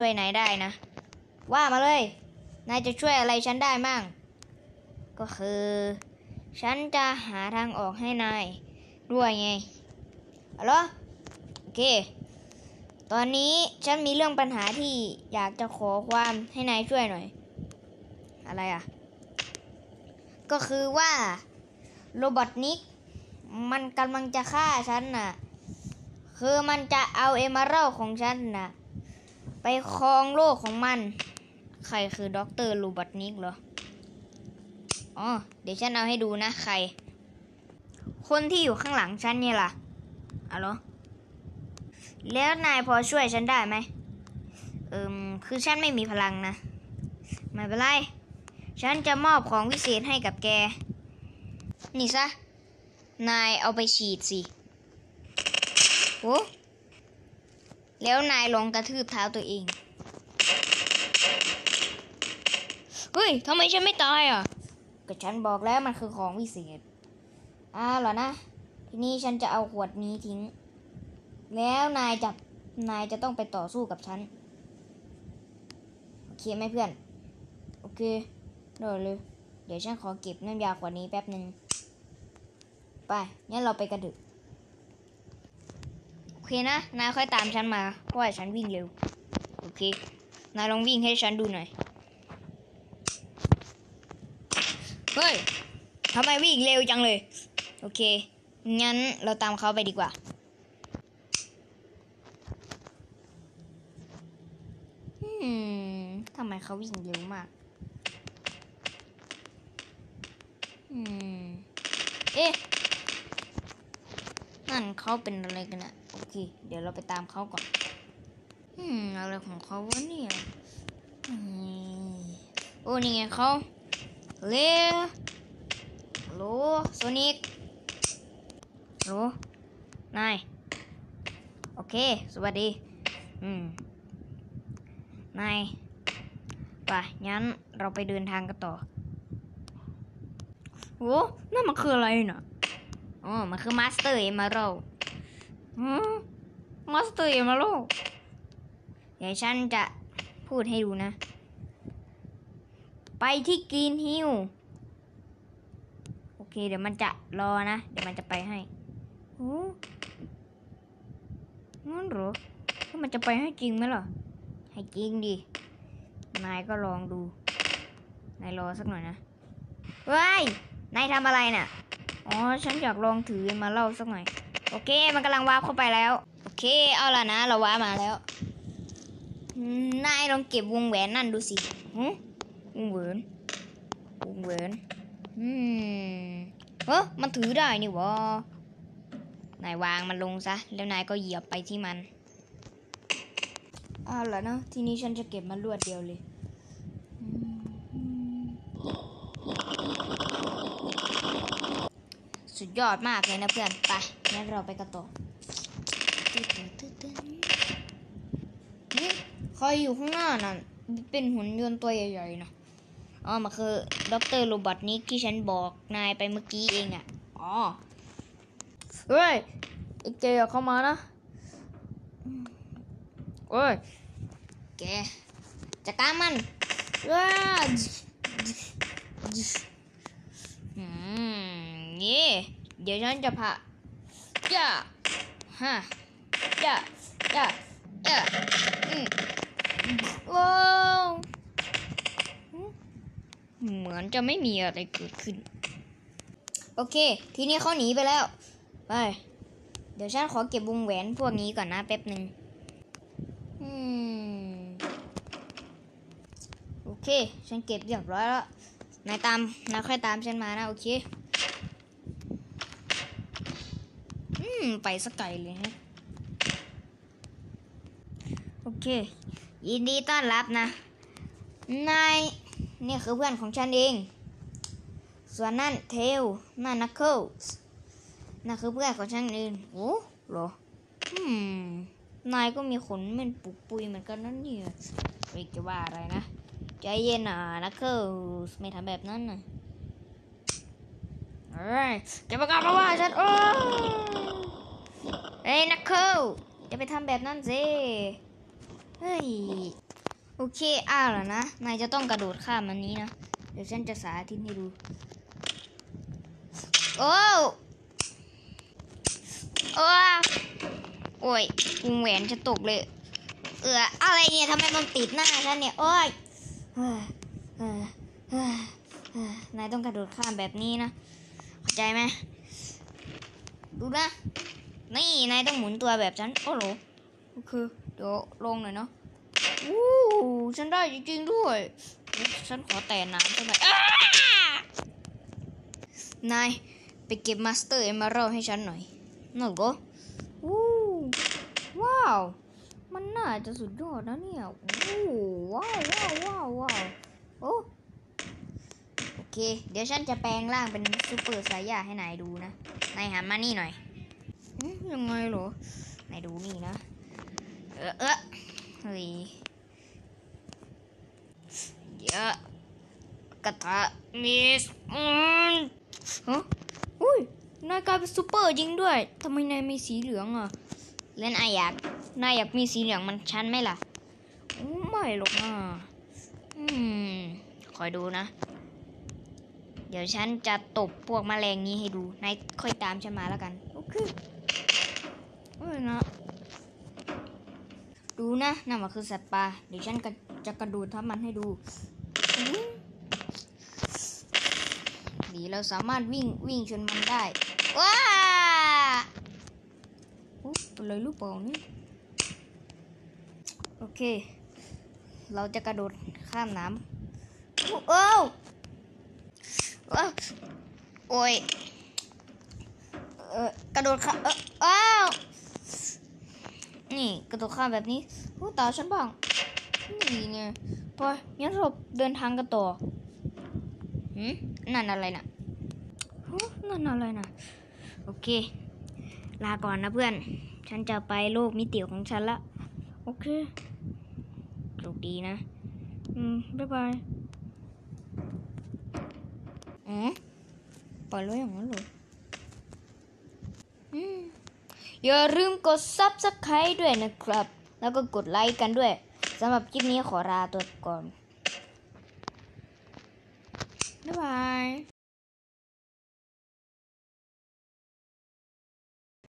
ช่วยนายได้นะ ว่ามาเลย นายจะช่วยอะไรฉันได้มั่ง ก็คือ ฉันจะหาทางออกให้นายด้วยไงเอาเหรอโอเค ตอนนี้ฉันมีเรื่องปัญหาที่อยากจะขอความให้นายช่วยหน่อย อะไรอะ ก็คือว่าโรบอทนิกมันกำลังจะฆ่าฉันน่ะ คือมันจะเอาเอมาเรลของฉันน่ะ ไปครองโลกของมัน ใครคือด็อกเตอร์โรบอทนิกเหรอ อ๋อ เดี๋ยวฉันเอาให้ดูนะ ใคร คนที่อยู่ข้างหลังฉันเนี่ยล่ะอะเหรอ แล้วนายพอช่วยฉันได้ไหม เอิมคือฉันไม่มีพลังนะ ไม่เป็นไร ฉันจะมอบของวิเศษให้กับแก นี่ซะ นายเอาไปฉีดสิ โอ้ แล้วนายลองกระทืบเท้าตัวเอง เฮ้ยทำไมฉันไม่ตายอะ ก็ฉันบอกแล้วมันคือของวิเศษอ้าวเหรอนะ ทีนี้ฉันจะเอาขวดนี้ทิ้ง แล้วนายจะนายจะต้องไปต่อสู้กับฉัน โอเคไหมเพื่อน โอเคได้เลย เดี๋ยวฉันขอเก็บน้ำยาขวดนี้แป๊บหนึ่งไปงั้นเราไปกระดึก อเคนะนายค่อยตามฉันมาเพราะว่าฉันวิ่งเร็ว โอเคนายลองวิ่งให้ฉันดูหน่อย เฮ้ยทำไมวิ่งเร็วจังเลย โอเค งั้นเราตามเขาไปดีกว่า อืมทำไมเขาวิ่งเร็วมาก อืม เอ๊ะ นั่นเขาเป็นอะไรกันอะ โอเค เดี๋ยวเราไปตามเขาก่อน อืมอะไรของเขาวะเนี่ยอืมโอ้นี่ไงเขาเลโหลโซนิกโหลนายโอเค สวัสดี อืมนายไปงั้นเราไปเดินทางกันต่อโอ้นั่นมันคืออะไรน่ะอ๋อมันคือ Master Emerald อืม Master Emerald เดี๋ยวฉันจะพูดให้ดูนะ ไปที่ Green Hill โอเค เดี๋ยวมันจะรอนะ เดี๋ยวมันจะไปให้โอ้งั้นเหรอถ้ามันจะไปให้จริงไหมล่ะ ให้จริงดิ นายก็ลองดู นายรอสักหน่อยนะ เว้ย นายทำอะไรน่ะ อ๋อ ฉันอยากลองถือ Emerald สักหน่อย โอเค มันกำลัง warp เข้าไปแล้ว โอเค เอาละนะ เรา warp มาแล้ว นายลองเก็บวงแหวนนั่นดูสิวงแหวน วงแหวน อืมเฮ้มันถือได้นี่วะนายวางมันลงซะ แล้วนายก็เหยียบไปที่มัน เอาละนะทีนี้ฉันจะเก็บมันรวดเดียวเลยสุดยอดมากเลยนะเพื่อน ไป งั้นเราไปกันต่อนี่ใครอยู่ข้างหน้านั่นเป็นหุ่นยนต์ตัวใหญ่ๆนะอ๋อมันคือ Doctor Robotnik ที่ฉันบอกนายไปเมื่อกี้เองอะอ๋อเฮ้ยไอ้เจอย่าเข้ามานะเฮ้ยแกจัดการมันว้าอืมนี่เดี๋ยวฉันจะพา จ้าฮะจ้าจ้าจ้าอืมว้าวเหมือนจะไม่มีอะไรเกิดขึ้น โอเค ทีนี้เขาหนีไปแล้ว ไป เดี๋ยวฉันขอเก็บวงแหวนพวกนี้ก่อนนะแป๊บหนึ่งอืมโอเค ฉันเก็บเรียบร้อยแล้ว นายตาม นายค่อยตามฉันมานะ โอเค อืม ไปสักไกลเลยฮะ โอเค ยินดีต้อนรับนะนายนี่คือเพื่อนของฉันเอง ส่วนนั่นเทลนั่นนักเคิลนั่นคือเพื่อนของฉันเองโอ้เหรออืมนายก็มีขนเหมันปุกปุยเหมือนกันนั่นเนี่ยไม่จะว่าอะไรนะ ใจเย็นนะนักเคิลไม่ทำแบบนั้นนะเอ้ยแกประกาศมาว่าฉันโอ้ เฮ้ยนักเคิลจะไปทำแบบนั้นสิเฮ้ยเคอ้าวเหรอนะนายจะต้องกระโดดข้ามมันนี้นะเดี๋ยวฉันจะสาธิตให้ดู โอ้โอ้โอ้ยวงแหวนจะตกเลย เอออะไรเนี่ยทำไมมันติดหน้าฉันเนี่ยโอ้ยนายต้องกระโดดข้ามแบบนี้นะเข้าใจไหมดูนะ นี่นายต้องหมุนตัวแบบฉัน โอ้โหโอเคเดี๋ยวลงหน่อยเนาะวู้ฉันได้จริงๆด้วย ฉันขอแต่น้ำสักหน่อยนาย ไปเก็บ Master Emerald ให้ฉันหน่อยหน่อยก็วู้ว้าว มันน่าจะสุดยอดนะเนี่ยวู้ว้าวว้าวว้าวว้าวโอ้โอเค เดี๋ยวฉันจะแปลงร่างเป็นซูเปอร์ไซย่าให้นายดูนะ นายหันมานี่หน่อย ยังไงเหรอนายดูนี่นะ เออเออเฮ้ยเดี๋ยอะกระทะมีสอืมฮะอุ้ยนายกลายเป็นซูเปอร์จริงด้วยทำไมนายมีสีเหลืองอะ เล่นไอายอยากนายอยากมีสีเหลืองมันฉันไหมล่ะอู้ไม่หรอกนะอืมคอยดูนะ เดี๋ยวฉันจะตบพวกแมลงนี้ให้ดู นายค่อยตามฉันมาแล้วกัน โอเค เอ้ยนะ ดูนะนั่นมันคือสัตว์ป่าเดี๋ยวฉันกจะกระโดดทับมันให้ดูดีเราสามารถวิ่งวิ่งชนมันได้ ว้าอุ๊ยอะไรลูกเปล่านี่โอเค เราจะกระโดดข้ามน้ำโอ้โอ้ยเออกระโดดข้ามเอออ้าว นี่กระโดดข้ามแบบนี้ผู้ตาฉันบ้างนี่เนี่ยพองั้นเราเดินทางกันต่อหืมนั่นอะไรน่ะฮะนั่นอะไรน่ะ โอเค ลาก่อนนะเพื่อน ฉันจะไปโลกมิติของฉันละ โอเคโชคดีนะ อืม บ๊ายบายอ๋อปล่อยไว้อย่างนั้นเหรออืม อย่าลืมกด subscribe ด้วยนะครับ แล้วก็กดไลค์กันด้วยสำหรับคลิปนี้ขอลาตัวก่อน บ๊ายบาย